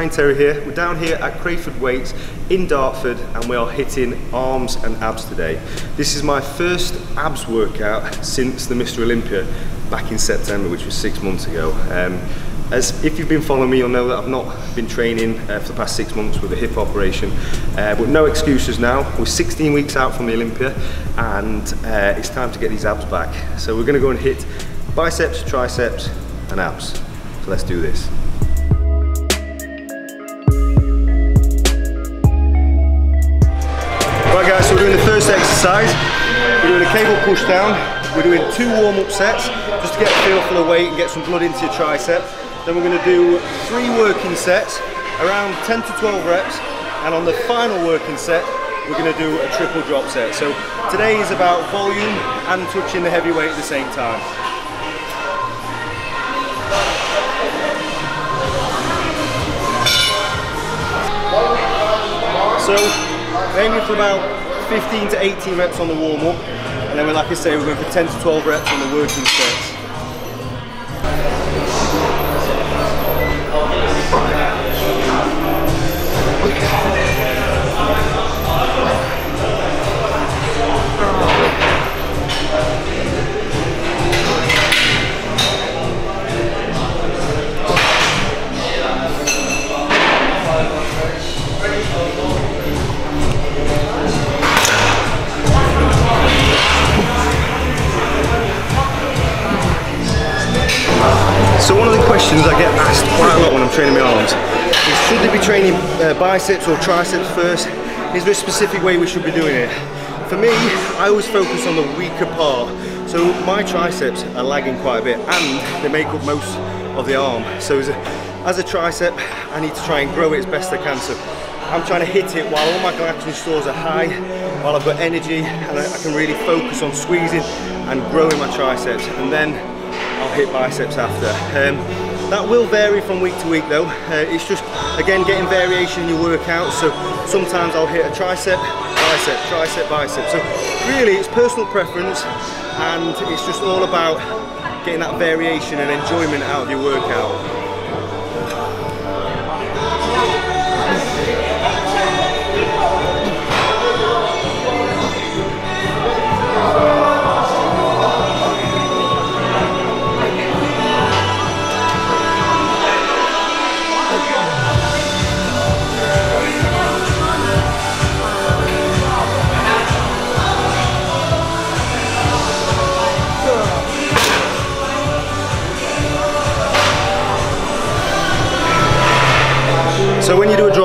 Ryan Terry here. We're down here at Crayford Weights in Dartford and we are hitting arms and abs today. This is my first abs workout since the Mr. Olympia back in September, which was six months ago. Um, as if you've been following me, you'll know that I've not been training uh, for the past six months with a hip operation, uh, but no excuses now. We're 16 weeks out from the Olympia and uh, it's time to get these abs back. So we're gonna go and hit biceps, triceps and abs. So let's do this. Exercise. We're doing a cable push down. We're doing two warm-up sets just to get a feel for the weight and get some blood into your tricep. Then we're going to do three working sets, around 10 to 12 reps. And on the final working set, we're going to do a triple drop set. So today is about volume and touching the heavy weight at the same time. So aiming for about 15 to 18 reps on the warm up and then like I say we're going for 10 to 12 reps on the working sets. So one of the questions I get asked quite a lot when I'm training my arms is should they be training uh, biceps or triceps first? Is there a specific way we should be doing it? For me, I always focus on the weaker part. So my triceps are lagging quite a bit and they make up most of the arm. So as a, as a tricep, I need to try and grow it as best I can. So I'm trying to hit it while all my glycogen stores are high, while I've got energy and I, I can really focus on squeezing and growing my triceps. And then I'll hit biceps after. Um, that will vary from week to week though. Uh, it's just, again, getting variation in your workout. So sometimes I'll hit a tricep, bicep, tricep, bicep. So really it's personal preference and it's just all about getting that variation and enjoyment out of your workout.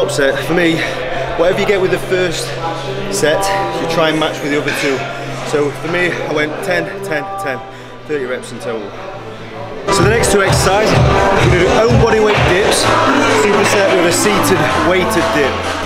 Drop set, for me, whatever you get with the first set, you try and match with the other two. So for me, I went 10, 10, 10, 30 reps in total. So the next two exercises, we're to do own body weight dips, superset with a seated weighted dip.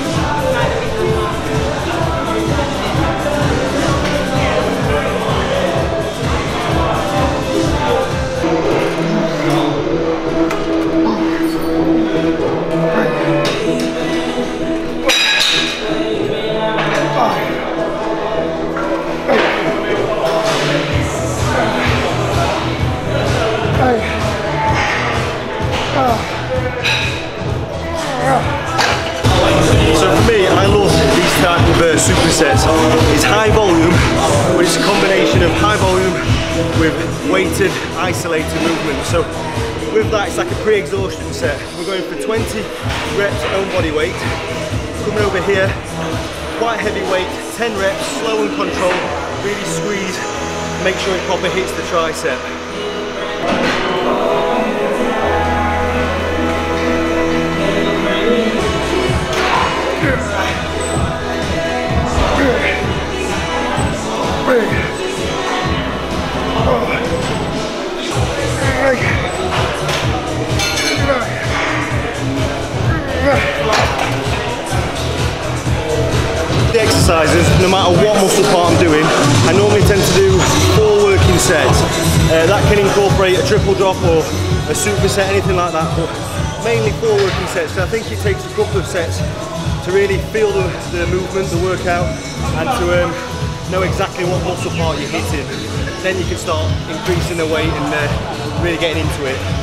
Hits the tricep. Triple drop or a superset, anything like that, but mainly four working sets. So I think it takes a couple of sets to really feel the, the movement, the workout, and to um, know exactly what muscle part you're hitting. Then you can start increasing the weight and uh, really getting into it.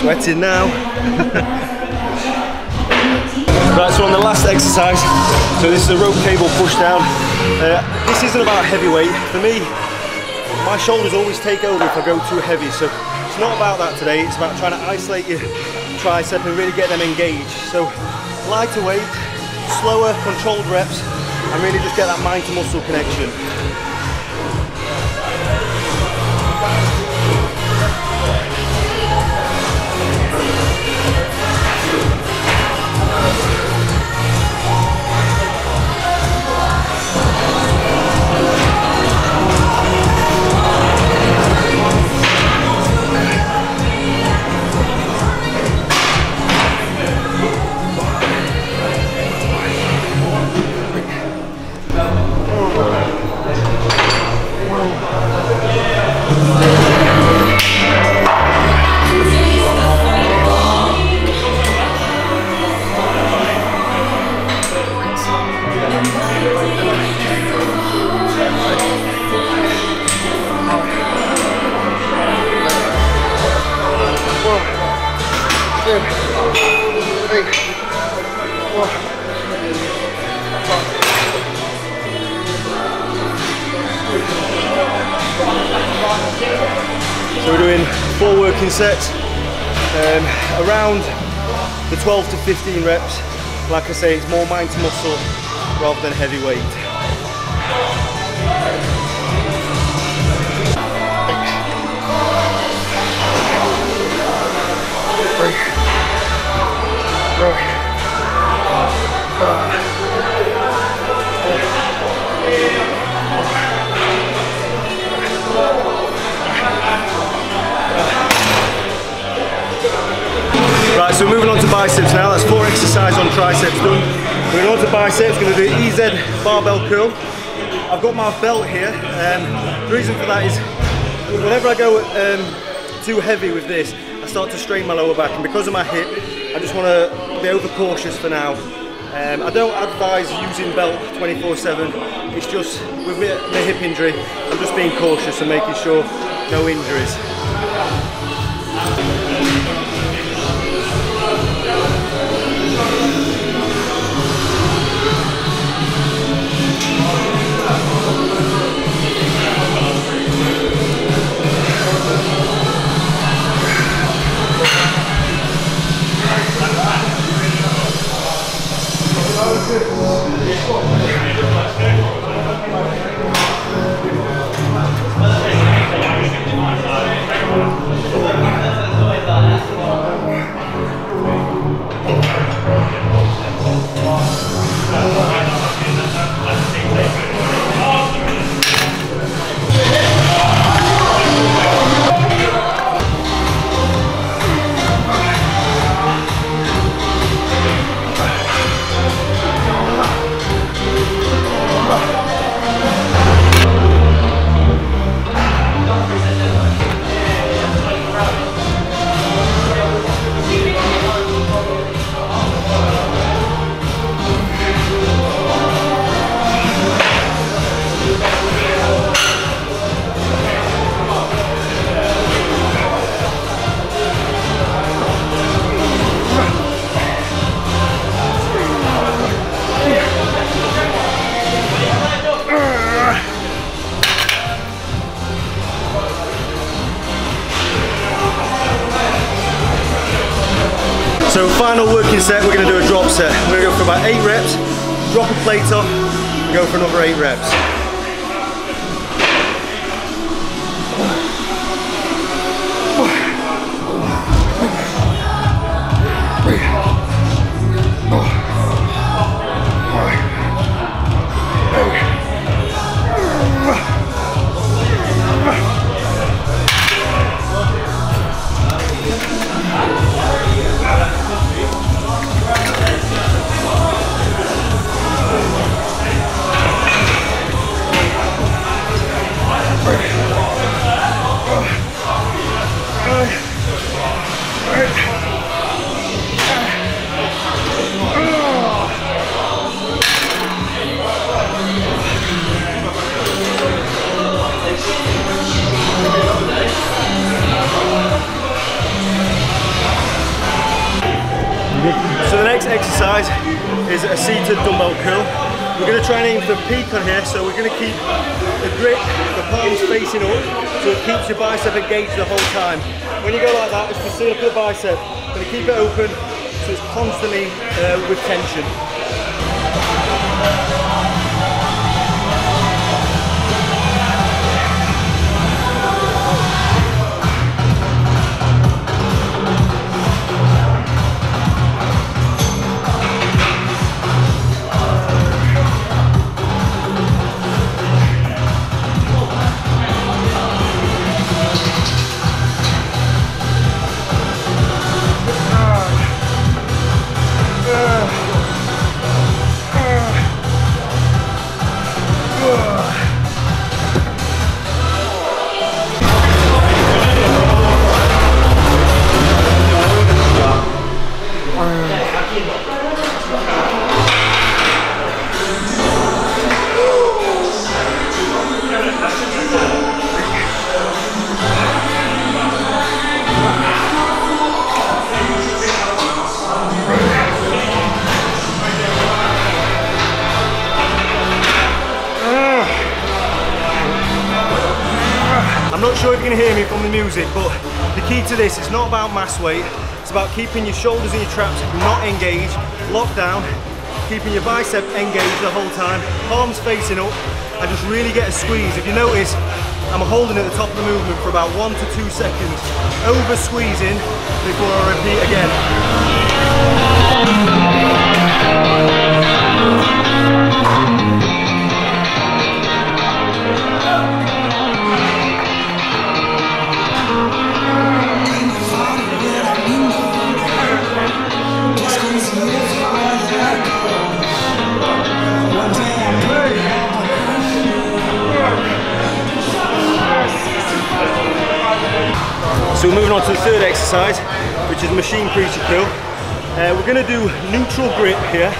Sweating now. right, so on the last exercise, so this is a rope cable push down. Uh, this isn't about heavy weight. For me, my shoulders always take over if I go too heavy. So it's not about that today. It's about trying to isolate your tricep and really get them engaged. So lighter weight, slower, controlled reps, and really just get that mind to muscle connection. So we're doing four working sets, um, around the 12 to 15 reps. Like I say, it's more mind to muscle rather than heavy weight. Right, so moving on to biceps now. That's four exercise on triceps done. Moving on to biceps, going to do EZ barbell curl. I've got my belt here. Um, the reason for that is whenever I go um, too heavy with this, I start to strain my lower back, and because of my hip, I just want to be over cautious for now. Um, I don't advise using belt 24/7. It's just with my hip injury, I'm just being cautious and making sure no injuries. So final working set, we're to do a drop set. We're to go for about eight reps, drop a plate off, and go for another eight reps. exercise is a seated dumbbell curl. We're going to try and aim for the peak on here, so we're going to keep the grip, the palms facing up, so it keeps your bicep engaged the whole time. When you go like that, it's to seal up the bicep, going to keep it open, so it's constantly uh, with tension. Sure if you can hear me from the music, but the key to this is not about mass weight. It's about keeping your shoulders and your traps not engaged, locked down, keeping your bicep engaged the whole time, palms facing up, and just really get a squeeze. If you notice, I'm holding at the top of the movement for about one to two seconds, over squeezing before I repeat again. So we're moving on to the third exercise, which is machine preacher curl. Uh, we're going to do neutral grip here,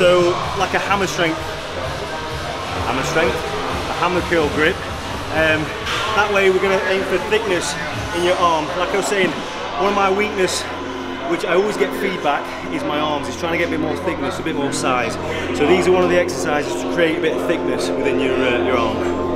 so like a hammer strength, hammer strength, a hammer curl grip. Um, that way we're going to aim for thickness in your arm. Like I was saying, one of my weakness, which I always get feedback, is my arms. It's trying to get a bit more thickness, a bit more size. So these are one of the exercises to create a bit of thickness within your, uh, your arm.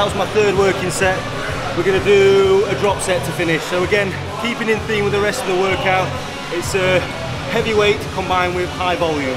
That was my third working set. We're gonna do a drop set to finish. So again, keeping in theme with the rest of the workout, it's a heavy weight combined with high volume.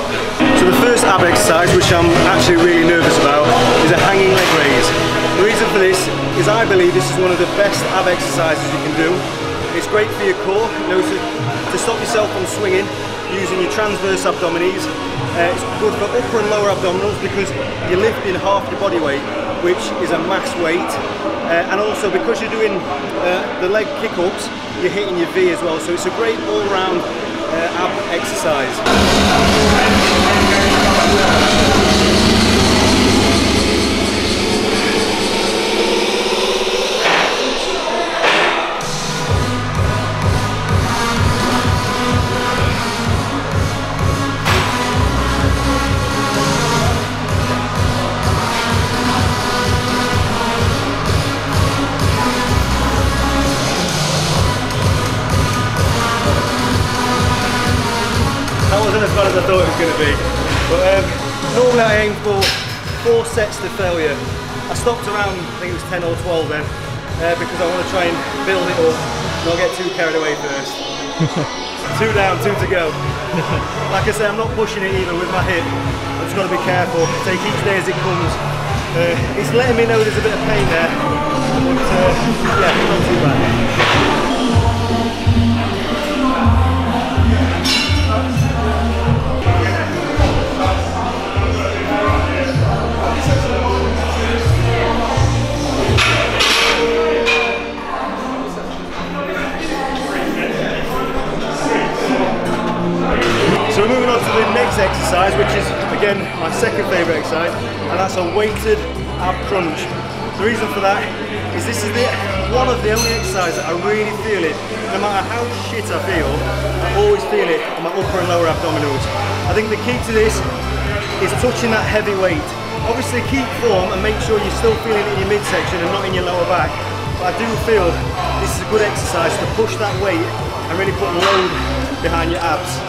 So the first ab exercise, which I'm actually really nervous about, is a hanging leg raise. The reason for this is I believe this is one of the best ab exercises you can do. It's great for your core, you know, to, to stop yourself from swinging using your transverse abdominis. Uh, it's good for upper and lower abdominals because you're lifting half your body weight, which is a mass weight. Uh, and also because you're doing uh, the leg kick-ups, you're hitting your V as well. So it's a great all-round Uh, ab exercise. As I thought it was going to be. But um, normally I aim for four sets to failure. I stopped around, I think it was 10 or 12 then, uh, because I want to try and build it up, not get too carried away first. two down, two to go. like I say, I'm not pushing it either with my hip. I've just got to be careful, take each day as it comes. Uh, it's letting me know there's a bit of pain there, but uh, yeah, not too bad. To the next exercise, which is again my second favourite exercise, and that's a weighted ab crunch. The reason for that is this is the one of the only exercises that I really feel it. No matter how shit I feel, I always feel it on my upper and lower abdominals. I think the key to this is touching that heavy weight. Obviously keep form and make sure you're still feeling it in your midsection and not in your lower back. But I do feel this is a good exercise to push that weight and really put load behind your abs.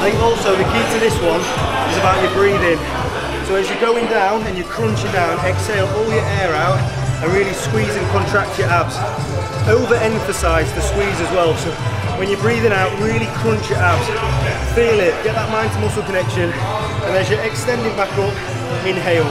I think also the key to this one is about your breathing. So as you're going down and you're crunching down, exhale all your air out and really squeeze and contract your abs. Overemphasize the squeeze as well. So when you're breathing out, really crunch your abs. Feel it, get that mind to muscle connection. And as you're extending back up, inhale.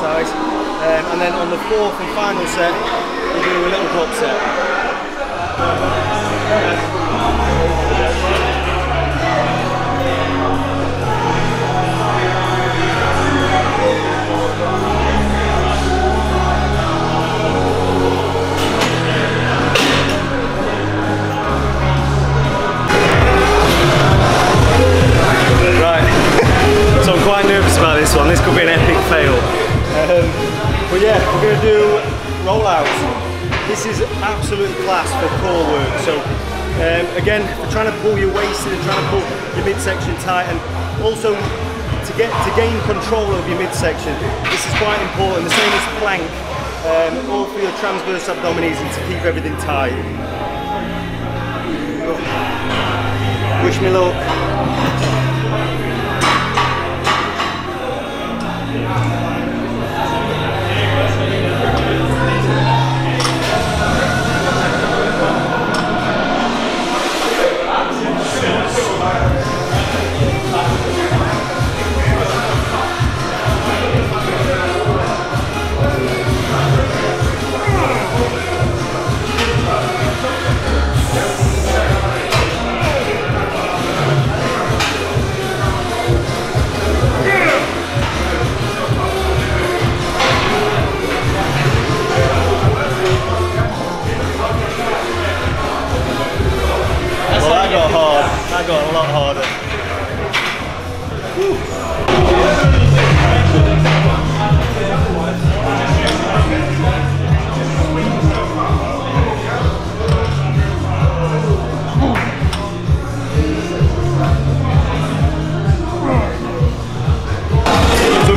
Exercise. Um, and then on the fourth and final set, we'll do a little drop set. Right, so I'm quite nervous about this one. This could be an epic fail. Um, but yeah, we're going to do rollouts. This is absolute class for core work. So um, again, for trying to pull your waist in and trying to pull your midsection tight and also to get to gain control of your midsection, this is quite important. The same as plank, um, all for your transverse abdominis and to keep everything tight. Wish me luck. Got a lot harder.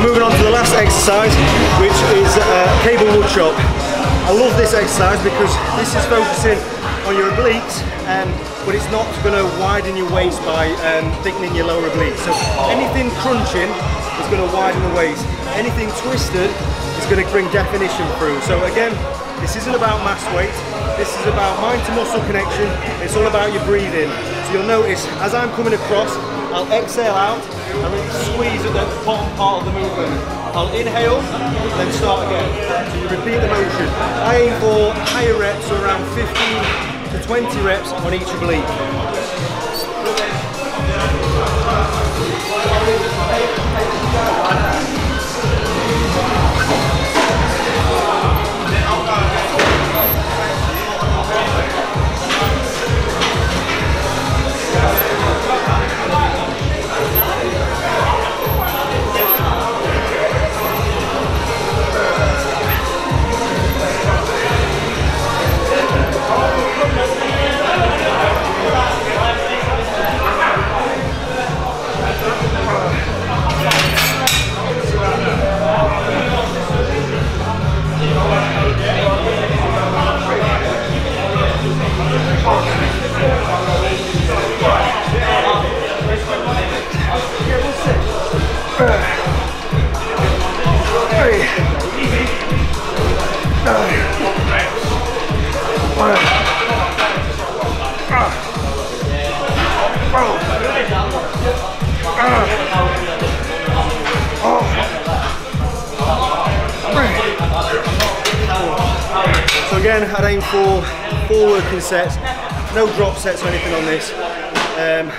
Moving on to the last exercise, which is uh, cable wood chop. I love this exercise because this is focusing on your obliques, um, but it's not going to widen your waist by um, thickening your lower obliques. So anything crunching is going to widen the waist. Anything twisted is going to bring definition through. So again, this isn't about mass weight. This is about mind to muscle connection. It's all about your breathing. So you'll notice as I'm coming across, I'll exhale out and then squeeze at the bottom part of the movement. I'll inhale, then start again. So you repeat the motion. I aim for higher reps, so around 15 to 20 reps on each oblique. So sets, no drop sets or anything on this. Um,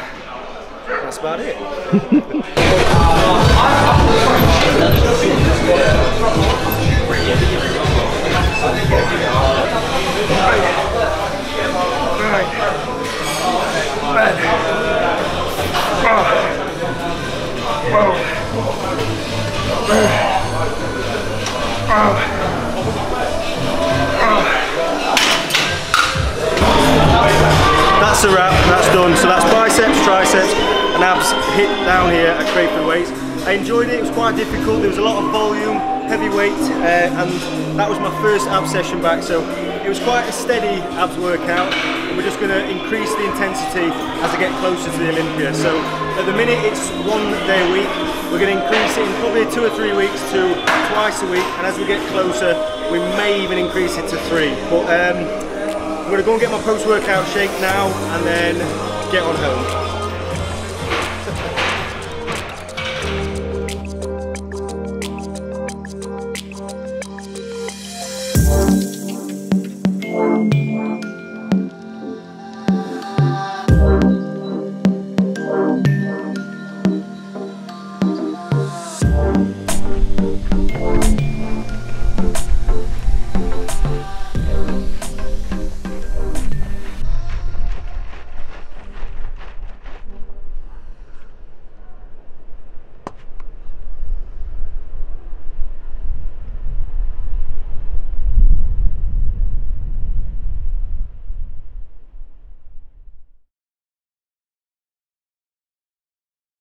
that's about it. abs hit down here at Crayford Weights. I enjoyed it, it was quite difficult, there was a lot of volume, heavy weight, uh, and that was my first abs session back, so it was quite a steady abs workout, and we're just going to increase the intensity as I get closer to the Olympia. So at the minute it's one day a week, we're going to increase it in probably two or three weeks to twice a week, and as we get closer, we may even increase it to three. But um, I'm going to go and get my post-workout shake now, and then get on home.